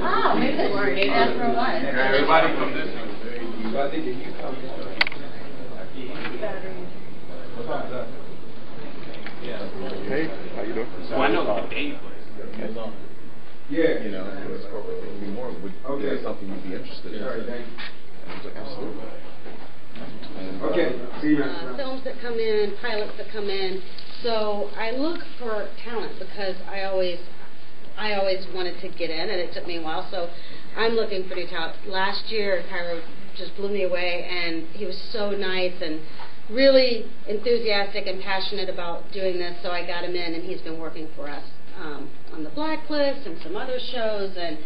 Oh, maybe. Everybody from this. Hey, how you doing? Well, I know the. Yeah. You know, anymore. Would, something you'd be interested in? Thank absolutely. Okay, see you. Films that come in, pilots that come in. So I look for talent because I always, I always wanted to get in, and it took me a while. So I'm looking for new talent. Last year, Cairo just blew me away, and he was so nice and really enthusiastic and passionate about doing this. So I got him in, and he's been working for us um, on the Blacklist and some other shows, and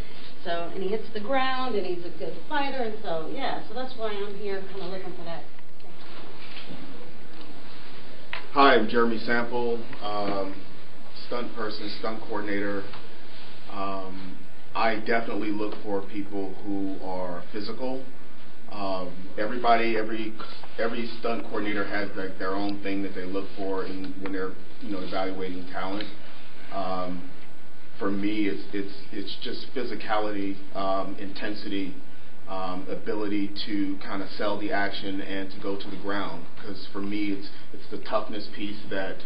so and he hits the ground, and he's a good fighter, and so yeah. So that's why I'm here, kind of looking for that. Hi, I'm Jeremy Sample, um, stunt person, stunt coordinator. Um, I definitely look for people who are physical. Um, everybody, every every stunt coordinator has like their own thing that they look for in, when they're you know evaluating talent. Um, for me, it's it's it's just physicality, um, intensity, um, ability to kind of sell the action and to go to the ground. Because for me, it's it's the toughness piece that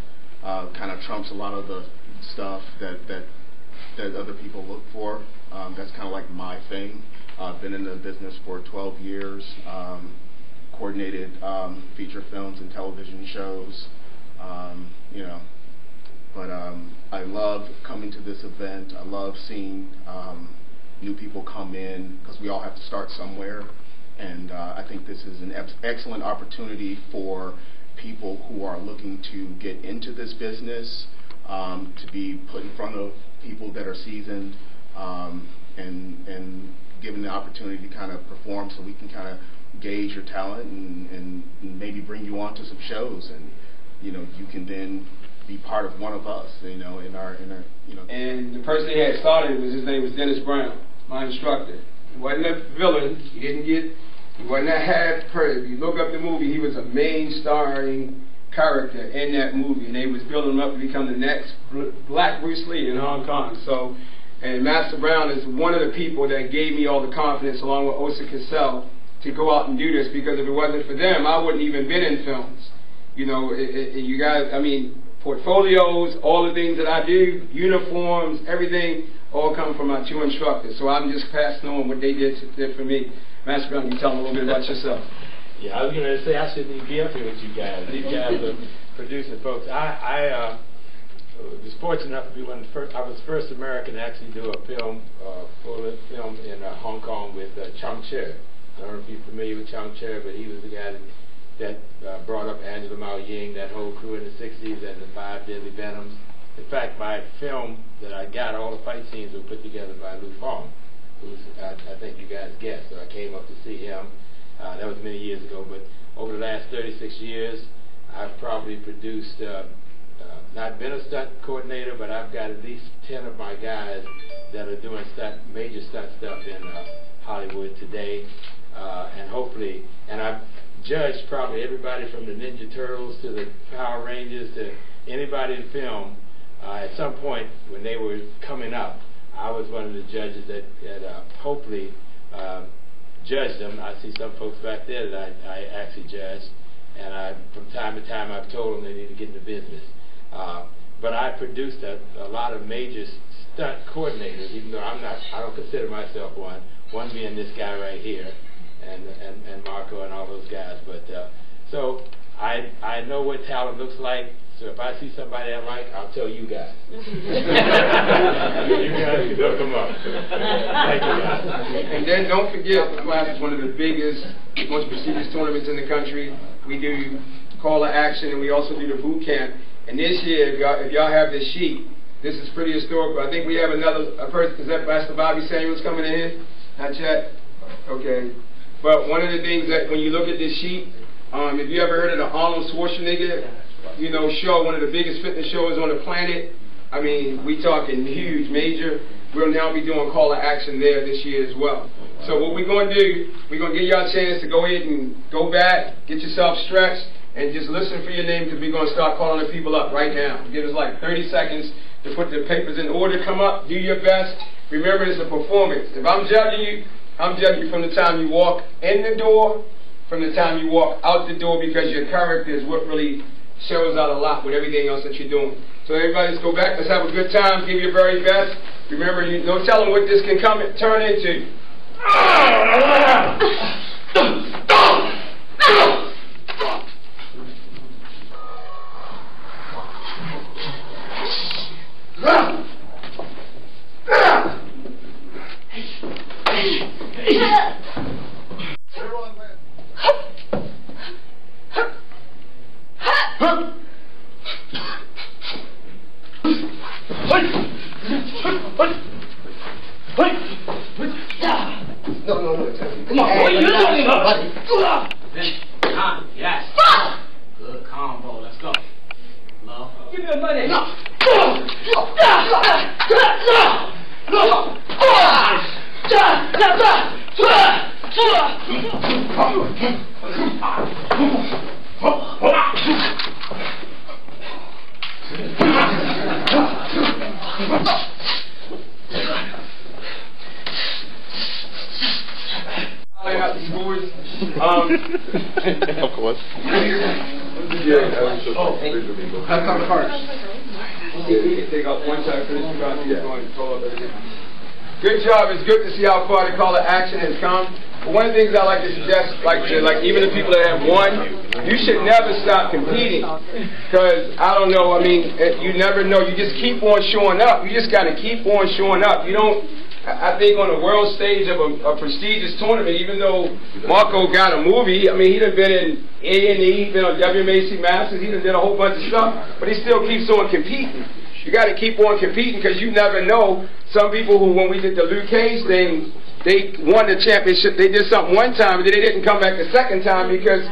uh, kind of trumps a lot of the stuff that that that other people look for. Um, that's kind of like my thing. I've been in the business for 12 years. Um, coordinated um, feature films and television shows. Um, you know, but um, I love coming to this event. I love seeing um, new people come in because we all have to start somewhere. And uh, I think this is an ex excellent opportunity for people who are looking to get into this business, um, to be put in front of people that are seasoned, um, and and given the opportunity to kind of perform, so we can kind of gauge your talent and, and maybe bring you on to some shows, and you know you can then be part of one of us, you know, in our in our you know. And the person he had started was his name was Dennis Brown, my instructor. He wasn't a villain. He didn't get. He wasn't a half person. If you look up the movie, he was a main starring character in that movie, and they was building him up to become the next Black Bruce Lee in Hong Kong. So, and Master Brown is one of the people that gave me all the confidence, along with Osa Cassell, to go out and do this. Because if it wasn't for them, I wouldn't even been in films. You know, it, it, you guys. I mean, portfolios, all the things that I do, uniforms, everything, all come from my two instructors. So I'm just passing on what they did, did for me. Master Brown, you tell them a little bit about yourself. Yeah, I was going to say I shouldn't be up here with you guys. These guys are producing folks. I, I uh, was fortunate enough to be one of the first. I was the first American to actually do a film, uh, full film in uh, Hong Kong with uh, Chang Cheh. I don't know if you're familiar with Chang Cheh, but he was the guy that, that uh, brought up Angela Mao Ying, that whole crew in the 60s, and the Five Deadly Venoms. In fact, my film that I got, all the fight scenes were put together by Lu Fong, who's I, I think you guys guessed. So I came up to see him. Uh, that was many years ago, but over the last 36 years, I've probably produced, uh, uh, not been a stunt coordinator, but I've got at least 10 of my guys that are doing stunt, major stunt stuff in uh, Hollywood today, uh, and hopefully, and I've judged probably everybody from the Ninja Turtles to the Power Rangers to anybody in film. Uh, at some point, when they were coming up, I was one of the judges that, that uh, hopefully uh, judged them. I see some folks back there that I, I actually judged, and I, from time to time I've told them they need to get into business. Uh, but I produced a, a lot of major stunt coordinators, even though I'm not, I don't consider myself one. One being this guy right here, and and, and Marco and all those guys. But uh, so I I know what talent looks like. So if I see somebody I like, I'll tell you guys. you guys can look them up. Thank you guys. And then don't forget, the class is one of the biggest, most prestigious tournaments in the country. We do call to action, and we also do the boot camp. And this year, if y'all, if y'all have this sheet, this is pretty historical. I think we have another a person. Is that Pastor Bobby Samuels coming in? Not yet. Okay. But one of the things that when you look at this sheet, um, if you ever heard of the Arnold Schwarzenegger, you know, show, one of the biggest fitness shows on the planet. I mean, we talking huge, major. We'll now be doing call to action there this year as well. So what we're going to do, we're going to give y'all a chance to go ahead and go back, get yourself stretched, and just listen for your name because we're going to start calling the people up right now. Give us like 30 seconds to put the papers in order. Come up, do your best. Remember, it's a performance. If I'm judging you, I'm judging you from the time you walk in the door, from the time you walk out the door, because your character is what really shows out a lot with everything else that you're doing. So everybody, let's go back. Let's have a good time. Give your very best. Remember, you no telling what this can come and turn into. No, no, no. Come on, what are you talking about, buddy? Ah, yes. Good combo. Let's go. Love. Give me the money. No. Laying out the scores. Um, Of course. Yeah, That's on cards. Take off one side, finish the round, keep going, control up everything. Good job, it's good to see how far the call to action has come. But one of the things I like to suggest, like, to, like even the people that have won, you should never stop competing. Because, I don't know, I mean, you never know, you just keep on showing up. You just gotta keep on showing up. You don't, I think on the world stage of a, a prestigious tournament, even though Marco got a movie, I mean, he done been in A&E, been on WMAC Masters, he done did a whole bunch of stuff, but he still keeps on competing. You got to keep on competing because you never know. Some people who, when we did the Luke Cage thing, they won the championship. They did something one time, but then they didn't come back the second time because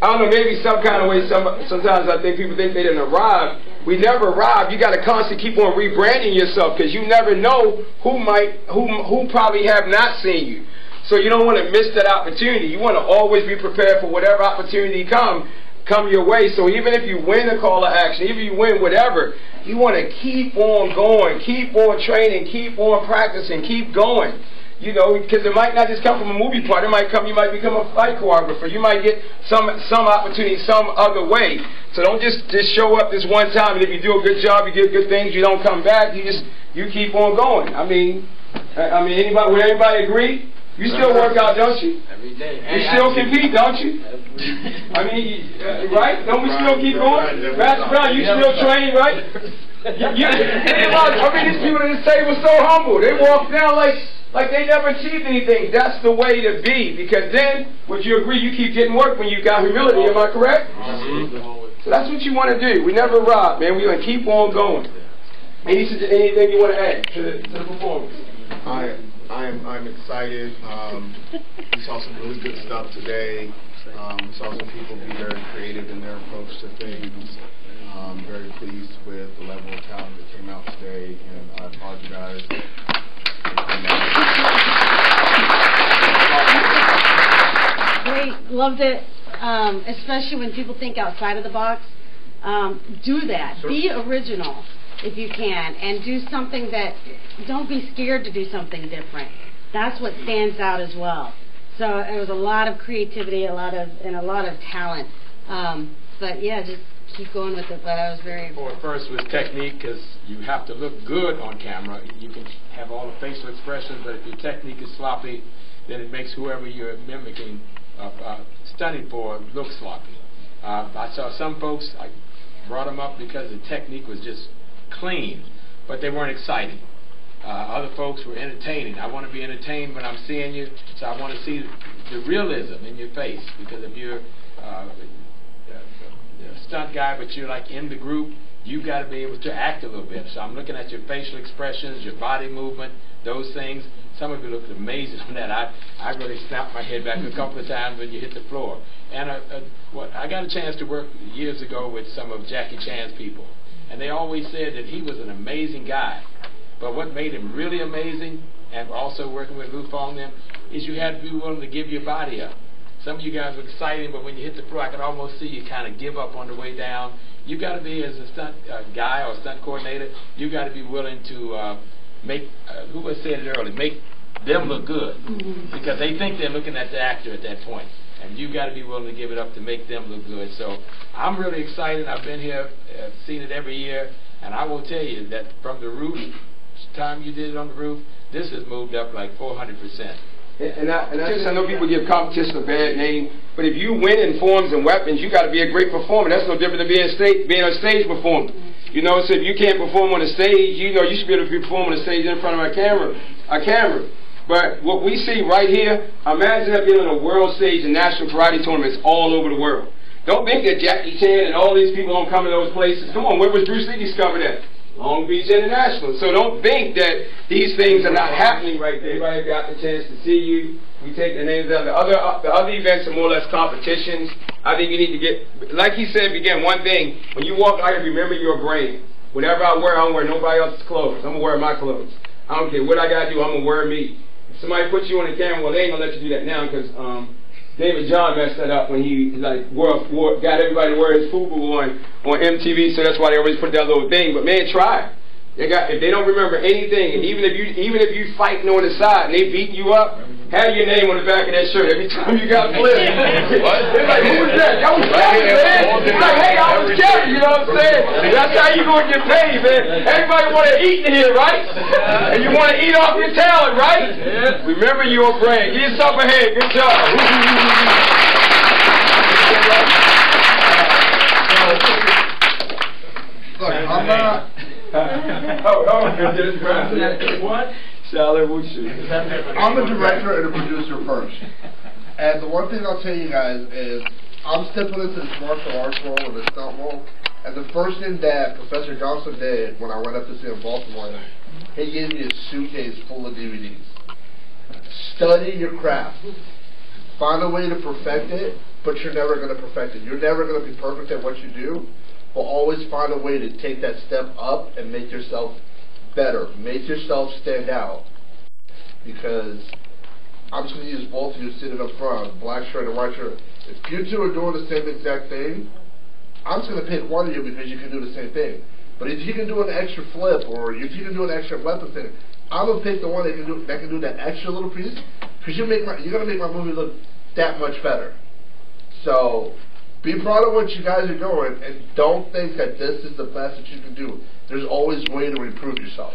I don't know. Maybe some kind of way. Some sometimes I think people think they didn't arrive. We never arrive. You got to constantly keep on rebranding yourself because you never know who might, who who probably have not seen you. So you don't want to miss that opportunity. You want to always be prepared for whatever opportunity come come your way. So even if you win a call to action, even if you win whatever, you want to keep on going, keep on training, keep on practicing, keep going. You know, because it might not just come from a movie part. It might come. You might become a fight choreographer. You might get some some opportunity some other way. So don't just just show up this one time and if you do a good job, you get good things. You don't come back. You just you keep on going. I mean, I I mean, anybody would everybody agree? You still work out, don't you? Every day. You still compete, don't you? I mean, uh, right? Don't we still keep going? Master Brown, you still train, right? You, you, I mean, these people at this table so humble. They walk down like like they never achieved anything. That's the way to be. Because then, would you agree, you keep getting work when you got humility, am I correct? So that's what you want to do. We never rob, man. We're going to keep on going. Any, anything you want to add to the, to the performance? I, I'm, I'm excited. Um, we saw some really good stuff today. Um, we saw some people be very creative in their approach to things. Um, very pleased with the level of talent that came out today, and I apologize. Great, loved it, um, especially when people think outside of the box. Um, do that. Be original if you can, and do something that. Don't be scared to do something different. That's what stands out as well. So it was a lot of creativity, a lot of and a lot of talent. Um, but yeah, just keep going with it. But I was very. Well, first was technique, because you have to look good on camera. You can have all the facial expressions, but if your technique is sloppy, then it makes whoever you're mimicking, uh, uh, stunning for, look sloppy. Uh, I saw some folks, I brought them up because the technique was just clean, but they weren't exciting. Uh, other folks were entertaining. I want to be entertained when I'm seeing you, so I want to see the realism in your face, because if you're uh, a stunt guy, but you're like in the group, you got to be able to act a little bit. So I'm looking at your facial expressions, your body movement, those things. Some of you looked amazing on that. I I really snapped my head back a couple of times when you hit the floor. And uh, uh, what I got a chance to work years ago with some of Jackie Chan's people, and they always said that he was an amazing guy. But what made him really amazing, and also working with Lou Fong them, is you had to be willing to give your body up. Some of you guys were exciting, but when you hit the floor, I could almost see you kind of give up on the way down. You've got to be, as a stunt uh, guy or stunt coordinator, you've got to be willing to uh, make, uh, who was saying it earlier, make them look good. Because they think they're looking at the actor at that point. And you've got to be willing to give it up to make them look good. So I'm really excited. I've been here, uh, seen it every year, and I will tell you that from the roof, time you did it on the roof, this has moved up like 400 percent. And I, and I just, I know people give competition a bad name, but if you win in forms and weapons, you got to be a great performer. That's no different than being a stage, being a stage performer. You know, so if you can't perform on the stage, you know, you should be able to perform on the stage in front of a camera, a camera. But what we see right here, imagine that being on a world stage in national karate tournaments all over the world. Don't think that Jackie Chan and all these people don't come to those places. Come on, where was Bruce Lee discovered at? Long Beach International. So don't think that these things are not happening right there. Everybody got the chance to see you. We take the names out. The other, uh, the other events are more or less competitions. I think you need to get, like he said, again, one thing. When you walk out remember your brand. Whatever I wear, I don't wear nobody else's clothes. I'm to wear my clothes. I don't care what I got to do. I'm to wear me. If somebody puts you on the camera, well, they ain't to let you do that now because um, Daymond John messed that up when he like wore, wore, got everybody to wear his FUBU on on MTV, so that's why they always put that little thing. But man, try. They got if they don't remember anything, and even if you even if you fighting on the side and they beat you up, have your name on the back of that shirt every time you got flipped. They're like, who was that? That was Kevin, man. It's like, hey, I was Kevin. You know what I'm saying? That's how you gonna get paid, man. Everybody want to eat in here, right? And you want to eat off your talent, right? Remember your brand. Give yourself a hand. Good job. Look, I'm not. oh, oh, just What? I'm a director and a producer first. And the one thing I'll tell you guys is, I'm stepping into this martial arts world and the stunt world. And the first thing that Professor Johnson did when I went up to see him in Baltimore, he gave me a suitcase full of DVDs. Study your craft. Find a way to perfect it, but you're never going to perfect it. You're never going to be perfect at what you do, but always find a way to take that step up and make yourself better. Make yourself stand out. Because I'm just going to use both of you sitting up front, black shirt and white shirt. If you two are doing the same exact thing, I'm just going to pick one of you because you can do the same thing. But if you can do an extra flip or if you can do an extra weapon thing, I'm gonna pick the one that can do that can do that extra little piece because you make my you're gonna make my movie look that much better. So be proud of what you guys are doing and don't think that this is the best that you can do. There's always a way to improve yourself.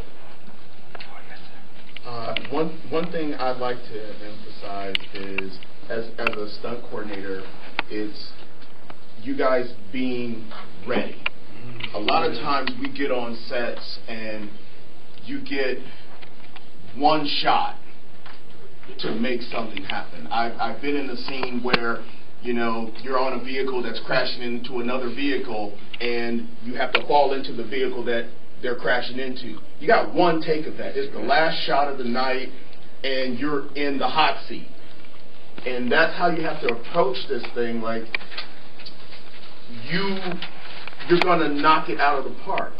Uh, one one thing I'd like to emphasize is, as as a stunt coordinator, it's you guys being ready. A lot of times we get on sets and you get one shot to make something happen. I've I've been in a scene where you know you're on a vehicle that's crashing into another vehicle and you have to fall into the vehicle that they're crashing into. You got one take of that. It's the last shot of the night, and you're in the hot seat. And that's how you have to approach this thing. Like you, you're gonna knock it out of the park.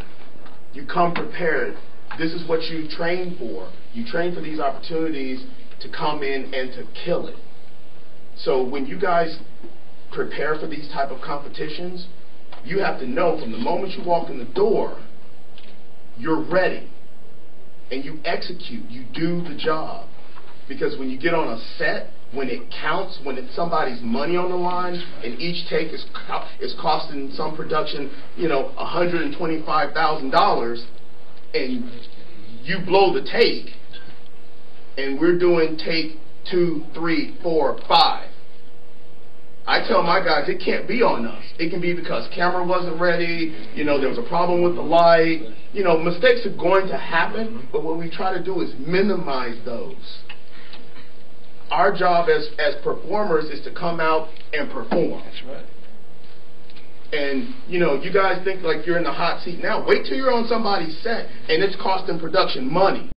You come prepared. This is what you train for. You train for these opportunities to come in and to kill it. So when you guys prepare for these type of competitions, you have to know from the moment you walk in the door you're ready and you execute, you do the job. Because when you get on a set, when it counts, when it's somebody's money on the line, and each take is co- is costing some production, you know, $125,000, and you blow the take, and we're doing take two, three, four, five. I tell my guys it can't be on us. It can be because camera wasn't ready, you know, there was a problem with the light. You know, mistakes are going to happen, but what we try to do is minimize those. Our job as as performers is to come out and perform. That's right. And you know, you guys think like you're in the hot seat now. Wait till you're on somebody's set and it's costing production money.